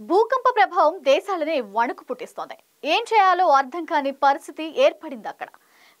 భూకంప ప్రభావం దేశాలనే వణుకు పుట్టిస్తోంది. ఏం చేయాలో అర్థం కాని పరిస్థితి ఏర్పడింది అక్కడ.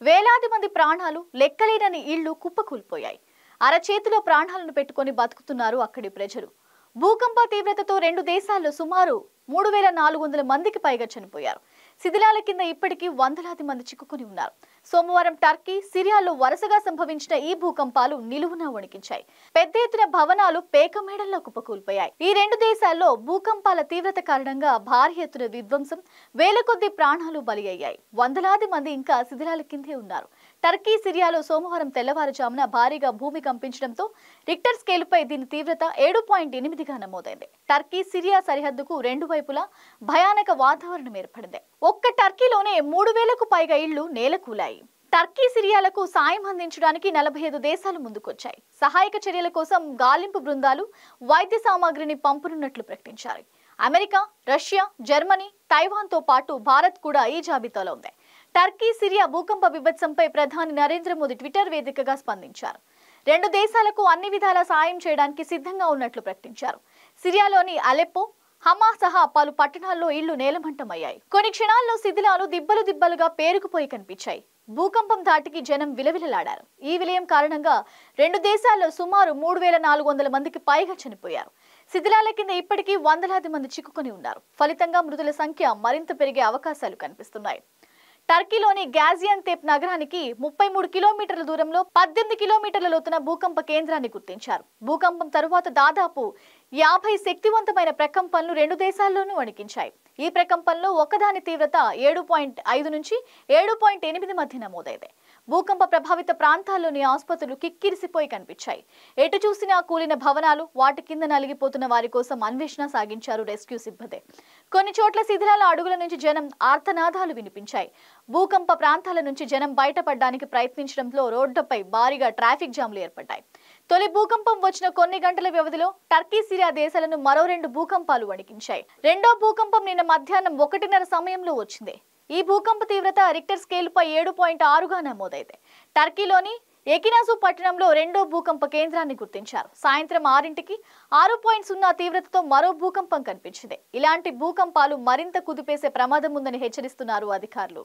వేలాది మంది ప్రాణాలు లెక్కలేనని ఇళ్ళు కుప్పకూలిపోయాయి. అరచేతిలో ప్రాణాలను పెట్టుకొని బతుకుతున్నారు అక్కడి ప్రజలు. భూకంప తీవ్రతతో రెండు దేశాల్లో సుమారు మూడు వేల నాలుగు వందల మందికి పైగా చనిపోయారు. శిథిలాల కింద ఇప్పటికీ వందలాది మంది చిక్కుకుని ఉన్నారు. సోమవారం టర్కీ సిరియాలో వరుసగా సంభవించిన ఈ భూకంపాలు నిలువున వణికించాయి. పెద్ద ఎత్తున భవనాలు పేకమేడల్లో కుప్పకూలిపోయాయి. ఈ రెండు దేశాల్లో భూకంపాల తీవ్రత కారణంగా భారీ ఎత్తున విధ్వంసం వేల కొద్ది ప్రాణాలు బలి అయ్యాయి వందలాది మంది ఇంకా శిథిలాల కిందే ఉన్నారు. టర్కీ సిరియాలో సోమవారం తెల్లవారుజామున భారీగా భూమి కంపించడంతో రిక్టర్ స్కేలుపై దీని తీవ్రత ఏడు పాయింట్ ఎనిమిదిగా నమోదైంది. టర్కీ సిరియా సరిహద్దుకు రెండు వైపులా భయానక వాతావరణం ఏర్పడింది. ఒక్క టర్కీలోనే మూడు వేలకు పైగా ఇళ్ళు నేలకూలాయి. టర్కీ సిరియాలకు సాయం అందించడానికి నలభై ఐదు దేశాలు ముందుకొచ్చాయి. సహాయక చర్యల కోసం గాలింపు బృందాలు వైద్య సామాగ్రిని పంపనున్నట్లు ప్రకటించారు. అమెరికా రష్యా జర్మనీ తైవాన్తో పాటు భారత్ కూడా ఈ జాబితాలో ఉంది. టర్కీ సిరియా భూకంప విభత్సంపై ప్రధాని నరేంద్ర మోదీ ట్విట్టర్ వేదికగా స్పందించారు. రెండు దేశాలకు అన్ని విధాల సాయం చేయడానికి సిద్ధంగా ఉన్నట్లు ప్రకటించారు. సిరియాలోని అలెప్పో హమా సహా పలు పట్టణాల్లో ఇళ్ళు నేలమంటమయ్యాయి. కొన్ని క్షణాల్లో శిథిలాలు దిబ్బలు దిబ్బలుగా పేరుకుపోయి కనిపించాయి. భూకంపం ధాటికి జనం విలవిలలాడారు. ఈ విలయం కారణంగా రెండు దేశాల్లో సుమారు మూడు వేల నాలుగు వందల మందికి పైగా చనిపోయారు. శిథిలాల కింద ఇప్పటికీ వందలాది మంది చిక్కుకొని ఉన్నారు. ఫలితంగా మృతుల సంఖ్య మరింత పెరిగే అవకాశాలు కనిపిస్తున్నాయి. టర్కీలోని గ్యాజియంతేప్ నగరానికి ముప్పై మూడు కిలోమీటర్ల దూరంలో పద్దెనిమిది కిలోమీటర్ల లోతున భూకంప కేంద్రాన్ని గుర్తించారు. భూకంపం తరువాత దాదాపు యాభై శక్తివంతమైన ప్రకంపనలు రెండు దేశాల్లోనూ వణికించాయి. ఈ ప్రకంపనలో ఒకదాని తీవ్రత ఏడు పాయింట్ ఐదు నుంచి ఏడు పాయింట్ ఎనిమిది మధ్య నమోదైంది. భూకంప ప్రభావిత ప్రాంతాల్లోని ఆసుపత్రులు కిక్కిరిసిపోయి కనిపించాయి. ఎటు చూసినా కూలిన భవనాలు వాటి కింద నలిగిపోతున్న వారి కోసం అన్వేషణ సాగించారు రెస్క్యూ సిబ్బంది. కొన్ని చోట్ల శిథిలాల అడుగుల నుంచి జనం ఆర్తనాదాలు వినిపించాయి. భూకంప ప్రాంతాల నుంచి జనం బయటపడడానికి ప్రయత్నించడంలో రోడ్లపై భారీగా ట్రాఫిక్ జామ్లు ఏర్పడ్డాయి. తొలి భూకంపం వచ్చిన కొన్ని గంటల వ్యవధిలో టర్కీ సిరియా దేశాలను మరో రెండు భూకంపాలు వణికించాయి. రెండో భూకంపం నిన్న మధ్యాహ్నం ఒకటిన్నర సమయంలో వచ్చింది. ఈ భూకంప తీవ్రత రిక్టర్ స్కేల్పై ఏడు పాయింట్ ఆరుగా నమోదైంది. టర్కీలోని ఎకినాసు పట్టణంలో రెండో భూకంప కేంద్రాన్ని గుర్తించారు. సాయంత్రం ఆరింటికి ఆరు పాయింట్ సున్నా తీవ్రతతో మరో భూకంపం కనిపించింది. ఇలాంటి భూకంపాలు మరింత కుదిపేసే ప్రమాదం ఉందని హెచ్చరిస్తున్నారు అధికారులు.